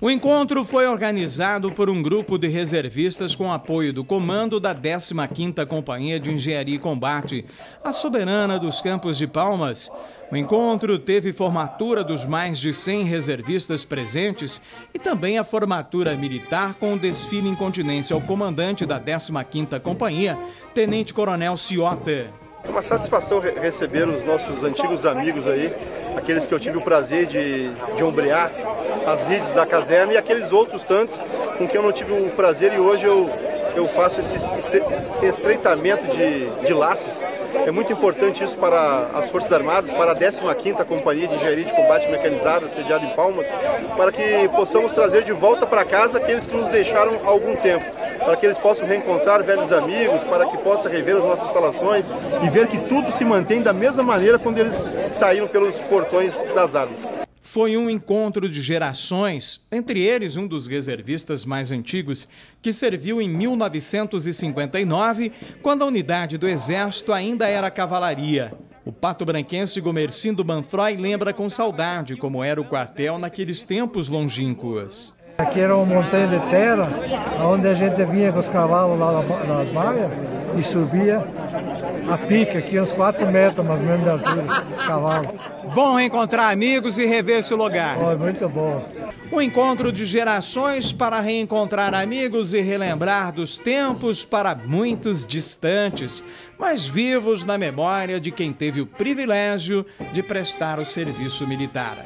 O encontro foi organizado por um grupo de reservistas com apoio do comando da 15ª Companhia de Engenharia e Combate, a soberana dos Campos de Palmas. O encontro teve formatura dos mais de 100 reservistas presentes e também a formatura militar com o desfile em continência ao comandante da 15ª Companhia, Tenente Coronel Ciota. É uma satisfação receber os nossos antigos amigos aí, aqueles que eu tive o prazer de, de ombrear as lides da caserna e aqueles outros tantos com quem eu não tive o prazer e hoje eu, eu faço esse estreitamento de, de laços. É muito importante isso para as Forças Armadas, para a 15ª Companhia de Engenharia de Combate Mecanizada, sediada em Palmas, para que possamos trazer de volta para casa aqueles que nos deixaram há algum tempo, para que eles possam reencontrar velhos amigos, para que possam rever as nossas instalações e ver que tudo se mantém da mesma maneira quando eles saíram pelos portões das armas foi um encontro de gerações, entre eles um dos reservistas mais antigos, que serviu em 1959, quando a unidade do Exército ainda era cavalaria. O pato branquense Gomercindo Manfroy lembra com saudade como era o quartel naqueles tempos longínquos. Aqui era uma montanha de terra, onde a gente vinha com os cavalos lá nas malhas e subia a pica, aqui uns 4 metros mais ou menos de altura, cavalo. Bom encontrar amigos e rever esse lugar. Oh, muito bom. Um encontro de gerações para reencontrar amigos e relembrar dos tempos para muitos distantes, mas vivos na memória de quem teve o privilégio de prestar o serviço militar.